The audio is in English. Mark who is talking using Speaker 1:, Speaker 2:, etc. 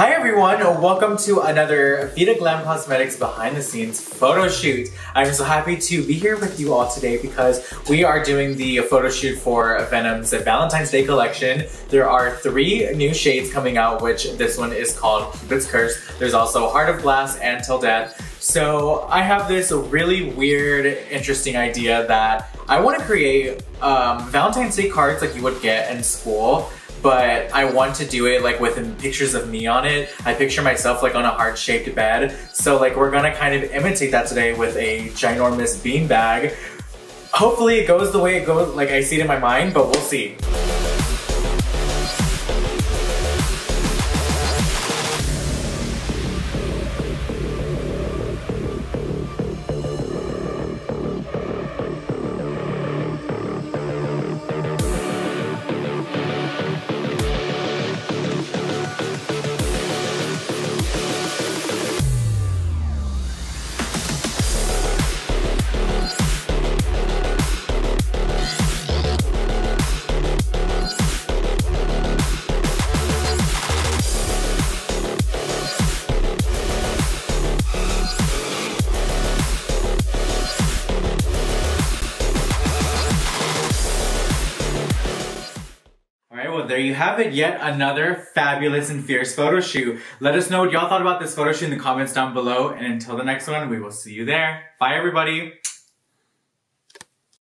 Speaker 1: Hi everyone, welcome to another Vida Glam Cosmetics behind the scenes photo shoot. I'm so happy to be here with you all today because we are doing the photo shoot for Venom's Valentine's Day collection. There are three new shades coming out, which this one is called Cupid's Curse. There's also Heart of Glass and Till Death. So I have this really weird, interesting idea that I want to create um, Valentine's Day cards like you would get in school but I want to do it like with pictures of me on it. I picture myself like on a heart-shaped bed. So like we're gonna kind of imitate that today with a ginormous bean bag. Hopefully it goes the way it goes, like I see it in my mind, but we'll see. Well, there you have it. Yet another fabulous and fierce photo shoot. Let us know what y'all thought about this photo shoot in the comments down below. And until the next one, we will see you there. Bye, everybody.